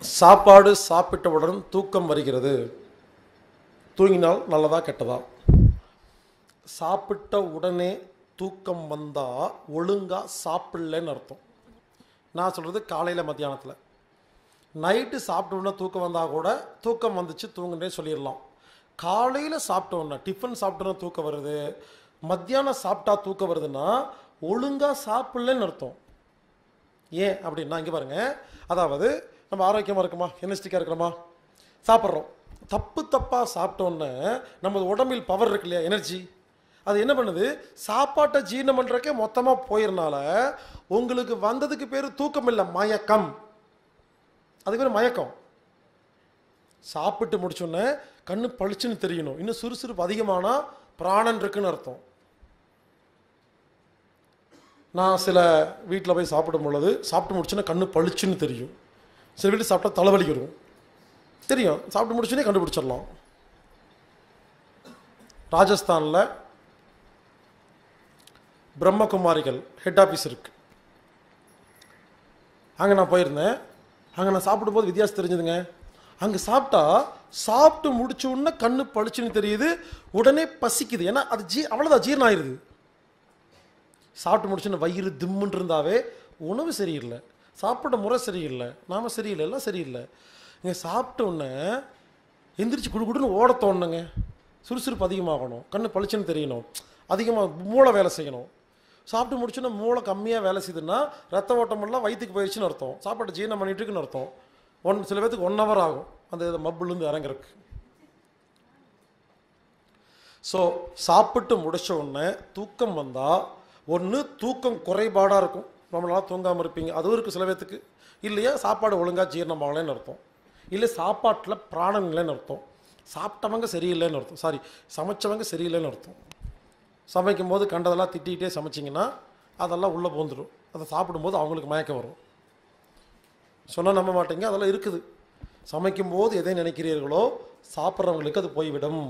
சாப்பாடு சாப்பிட்டவுடன் தூக்கம் வருகிறது. தூங்கினால் நல்லதா கெட்டதா? சாப்பிட்ட உடனே தூக்கம் வந்தால் ஒழுங்காக சாப்பிடலன்னு அர்த்தம். நான் சொல்கிறது காலையில் மத்தியானத்தில். நைட்டு சாப்பிட்ட உடனே தூக்கம் வந்தால் கூட தூக்கம் வந்துச்சு தூங்குனே சொல்லிடலாம். காலையில் சாப்பிட்ட உடனே டிஃபன் சாப்பிட்டோன்னா தூக்கம் வருது. மத்தியானம் சாப்பிட்டா தூக்கம் வருதுன்னா ஒழுங்காக சாப்பிட்லன்னு அர்த்தம். ஏன்? அப்படின்னா இங்கே பாருங்க. அதாவது நம்ம ஆரோக்கியமாக இருக்கோமா? எனர்ஜிட்டிக்காக இருக்கிறோமா சாப்பிட்றோம். தப்பு தப்பாக சாப்பிட்டோன்னே நமது உடம்பில் பவர் இருக்கு இல்லையா? எனர்ஜி அது என்ன பண்ணுது? சாப்பாட்டை ஜீரணம் பண்ணுறக்கே மொத்தமாக போயிருந்தால உங்களுக்கு வந்ததுக்கு பேர் தூக்கம் இல்லை மயக்கம். அதுக்கு பேர் மயக்கம். சாப்பிட்டு முடிச்சோன்னே கண்ணு பளிச்சுன்னு தெரியணும். இன்னும் சுறுசுறுப்பு அதிகமானால் பிராணன் இருக்குன்னு அர்த்தம். நான் சில வீட்டில் போய் சாப்பிடும் பொழுது சாப்பிட்டு முடிச்சோன்னே கண்ணு பளிச்சுன்னு தெரியும். சில வீட்டில் சாப்பிட்டா தலைவலி வரும் தெரியும். சாப்பிட்டு முடிச்சுனே கண்டுபிடிச்சிடலாம். ராஜஸ்தானில் பிரம்மகுமாரிகள் ஹெட் ஆஃபீஸ் இருக்கு. அங்கே நான் போயிருந்தேன். அங்கே நான் சாப்பிடும்போது வித்தியாசம் தெரிஞ்சுதுங்க. அங்கே சாப்பிட்டா சாப்பிட்டு முடிச்ச உடனே கண்ணு பளிச்சுன்னு தெரியுது. உடனே பசிக்குது. ஏன்னா அது ஜீ அவ்வளோதான் ஜீரணம் ஆயிடுது சாப்பிட்டு முடிச்சுன்னு வயிறு திம்முன்னு இருந்தாவே உணவு சரியில்லை. சாப்பிட முறை சரியில்லை. நாம் சரியில்லை எல்லாம் சரியில்லை. இங்கே சாப்பிட்ட உடனே எந்திரிச்சு குடு குடுன்னு ஓட தோணுங்க சுறுசுறுப்பு அதிகமாகணும். கண்ணு பளிச்சுன்னு தெரியணும். அதிகமாக மூளை வேலை செய்யணும். சாப்பிட்டு முடிச்சோன்னா மூளை கம்மியாக வேலை செய்யுதுன்னா ரத்த ஓட்டமெல்லாம் வயிற்றுக்கு போயிடுச்சுன்னு அர்த்தம். சாப்பாடு ஜீரணம் பண்ணிட்டு இருக்குன்னு அர்த்தம். ஒன் சில பேர்த்துக்கு ஒன் ஹவர் ஆகும். அந்த மப்புலேருந்து இறங்குறதுக்கு. ஸோ சாப்பிட்டு முடிச்ச உடனே தூக்கம் வந்தால் ஒன்று தூக்கம் குறைபாடாக இருக்கும். ரொம்ப நாளாக தூங்காமல் இருப்பீங்க. அதுவும் இருக்குது சில பேர்த்துக்கு இல்லையா சாப்பாடு ஒழுங்காக ஜீரணமாகலைன்னு அர்த்தம். இல்லை சாப்பாட்டில் பிராணம் இல்லைன்னு அர்த்தம். சாப்பிட்டவங்க சரியில்லைன்னு அர்த்தம். சாரி சமைச்சவங்க சரியில்லைன்னு அர்த்தம். சமைக்கும் போது கண்டதெல்லாம் திட்டிகிட்டே சமைச்சிங்கன்னா அதெல்லாம் உள்ளே போந்துடும் அதை சாப்பிடும்போது அவங்களுக்கு மயக்கம் வரும். சொன்னால் நம்ப மாட்டேங்க? அதெல்லாம் இருக்குது. சமைக்கும்போது எதை நினைக்கிறீர்களோ சாப்பிட்றவங்களுக்கு அது போய்விடும்.